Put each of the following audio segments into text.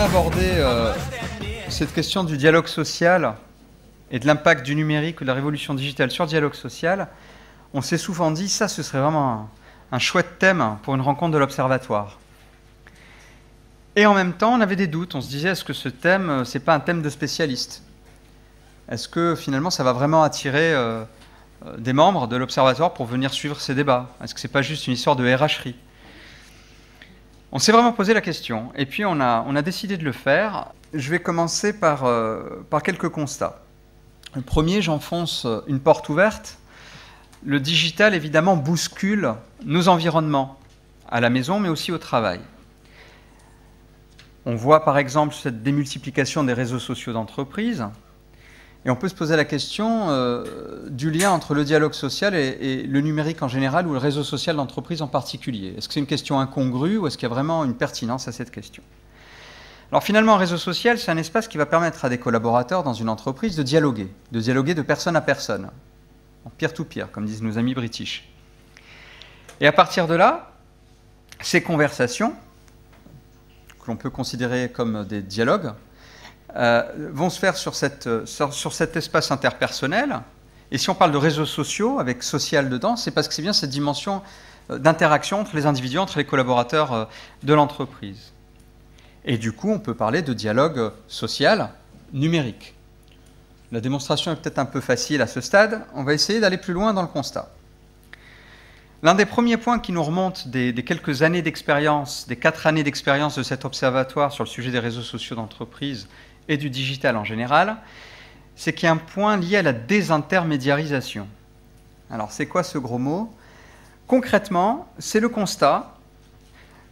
abordé euh, cette question du dialogue social et de l'impact du numérique ou de la révolution digitale sur le dialogue social, on s'est souvent dit ça, ce serait vraiment un, chouette thème pour une rencontre de l'Observatoire. Et en même temps, on avait des doutes. On se disait, est-ce que ce thème, euh, c'est pas un thème de spécialiste? Est-ce que finalement, ça va vraiment attirer euh, euh, des membres de l'Observatoire pour venir suivre ces débats? Est-ce que c'est pas juste une histoire de RHRI On s'est vraiment posé la question. Et puis, on a, décidé de le faire. Je vais commencer par, euh, par quelques constats. Le premier, j'enfonce une porte ouverte. Le digital, évidemment, bouscule nos environnements, à la maison, mais aussi au travail. On voit par exemple cette démultiplication des réseaux sociaux d'entreprise. Et on peut se poser la question euh, du lien entre le dialogue social et, le numérique en général ou le réseau social d'entreprise en particulier. Est-ce que c'est une question incongrue ou est-ce qu'il y a vraiment une pertinence à cette question? Alors finalement, un réseau social, c'est un espace qui va permettre à des collaborateurs dans une entreprise de dialoguer, de dialoguer de personne à personne, en peer-to-peer, -peer, comme disent nos amis british. Et à partir de là, ces conversations, que l'on peut considérer comme des dialogues, euh, vont se faire sur, cette, sur, cet espace interpersonnel. Et si on parle de réseaux sociaux, avec social dedans, c'est parce que c'est bien cette dimension euh, d'interaction entre les individus, entre les collaborateurs euh, de l'entreprise. Et du coup, on peut parler de dialogue social numérique. La démonstration est peut-être un peu facile à ce stade. On va essayer d'aller plus loin dans le constat. L'un des premiers points qui nous remonte des quelques années d'expérience, des quatre années d'expérience de cet observatoire sur le sujet des réseaux sociaux d'entreprise et du digital en général, c'est qu'il y a un point lié à la désintermédiarisation. Alors c'est quoi ce gros mot? Concrètement, c'est le constat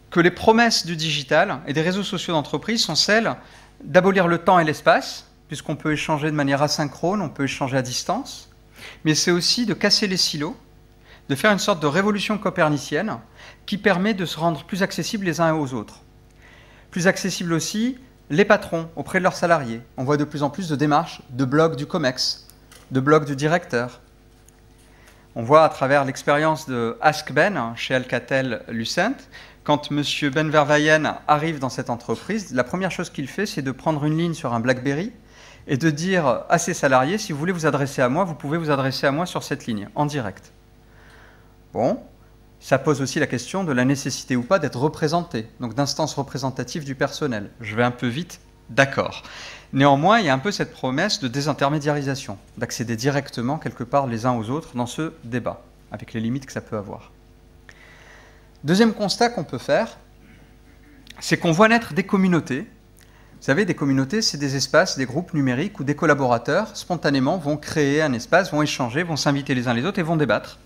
que les promesses du digital et des réseaux sociaux d'entreprise sont celles d'abolir le temps et l'espace, puisqu'on peut échanger de manière asynchrone, on peut échanger à distance, mais c'est aussi de casser les silos de faire une sorte de révolution copernicienne qui permet de se rendre plus accessibles les uns aux autres. Plus accessibles aussi les patrons auprès de leurs salariés. On voit de plus en plus de démarches de blogs du COMEX, de blogs du directeur. On voit à travers l'expérience de Ask Ben chez Alcatel Lucent, quand M. Ben Verweyen arrive dans cette entreprise, la première chose qu'il fait, c'est de prendre une ligne sur un BlackBerry et de dire à ses salariés, si vous voulez vous adresser à moi, vous pouvez vous adresser à moi sur cette ligne, en direct. Bon, ça pose aussi la question de la nécessité ou pas d'être représenté, donc d'instance représentative du personnel. Je vais un peu vite, d'accord. Néanmoins, il y a un peu cette promesse de désintermédiarisation, d'accéder directement quelque part les uns aux autres dans ce débat, avec les limites que ça peut avoir. Deuxième constat qu'on peut faire, c'est qu'on voit naître des communautés. Vous savez, des communautés, c'est des espaces, des groupes numériques où des collaborateurs, spontanément, vont créer un espace, vont échanger, vont s'inviter les uns les autres et vont débattre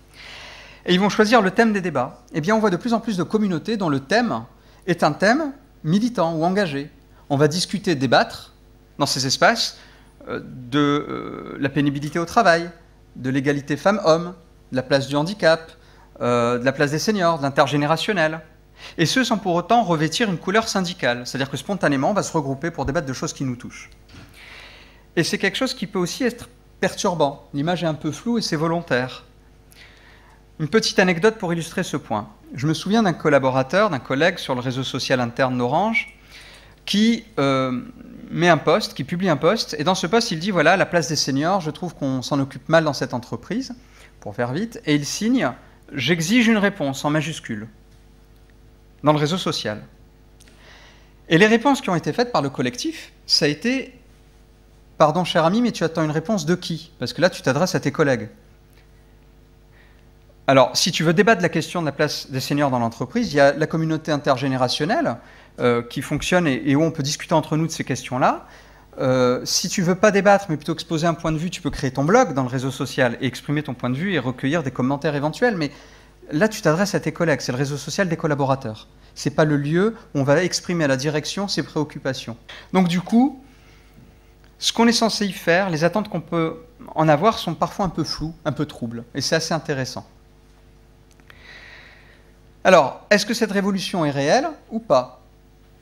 et ils vont choisir le thème des débats. Eh bien, on voit de plus en plus de communautés dont le thème est un thème militant ou engagé. On va discuter, débattre dans ces espaces euh, de euh, la pénibilité au travail, de l'égalité femmes-hommes, de la place du handicap, euh, de la place des seniors, de l'intergénérationnel. Et ce, sans pour autant revêtir une couleur syndicale. C'est-à-dire que spontanément, on va se regrouper pour débattre de choses qui nous touchent. Et c'est quelque chose qui peut aussi être perturbant. L'image est un peu floue et c'est volontaire. Une petite anecdote pour illustrer ce point. Je me souviens d'un collaborateur, d'un collègue sur le réseau social interne d'Orange, qui euh, met un poste, qui publie un poste, et dans ce poste, il dit voilà, la place des seniors, je trouve qu'on s'en occupe mal dans cette entreprise, pour faire vite, et il signe j'exige une réponse en majuscule dans le réseau social. Et les réponses qui ont été faites par le collectif, ça a été pardon, cher ami, mais tu attends une réponse de qui? Parce que là, tu t'adresses à tes collègues. Alors, si tu veux débattre de la question de la place des seniors dans l'entreprise, il y a la communauté intergénérationnelle euh, qui fonctionne et, où on peut discuter entre nous de ces questions-là. Euh, si tu veux pas débattre, mais plutôt exposer un point de vue, tu peux créer ton blog dans le réseau social et exprimer ton point de vue et recueillir des commentaires éventuels. Mais là, tu t'adresses à tes collègues. C'est le réseau social des collaborateurs. C'est pas le lieu où on va exprimer à la direction ses préoccupations. Donc, du coup, ce qu'on est censé y faire, les attentes qu'on peut en avoir sont parfois un peu floues, un peu troubles. Et c'est assez intéressant. Alors, est-ce que cette révolution est réelle ou pas?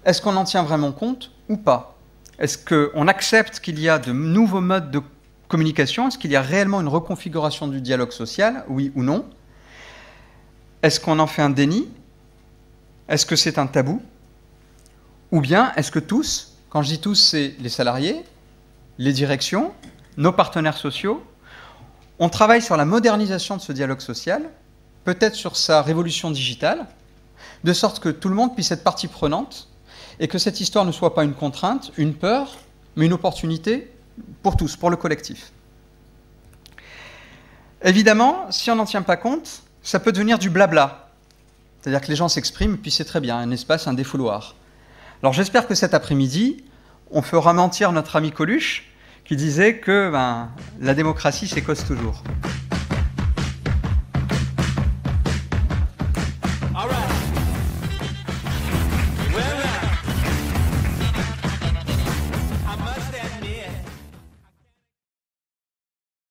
Est-ce qu'on en tient vraiment compte ou pas? Est-ce qu'on accepte qu'il y a de nouveaux modes de communication? Est-ce qu'il y a réellement une reconfiguration du dialogue social? Oui ou non? Est-ce qu'on en fait un déni? Est-ce que c'est un tabou? Ou bien est-ce que tous, Quand je dis tous, c'est les salariés, les directions, nos partenaires sociaux. On travaille sur la modernisation de ce dialogue social, peut-être sur sa révolution digitale, de sorte que tout le monde puisse être partie prenante et que cette histoire ne soit pas une contrainte, une peur, mais une opportunité pour tous, pour le collectif. Évidemment, si on n'en tient pas compte, ça peut devenir du blabla. C'est-à-dire que les gens s'expriment, puis c'est très bien, un espace, un défouloir. Alors j'espère que cet après-midi, on fera mentir notre ami Coluche, qui disait que ben, la démocratie, cause toujours.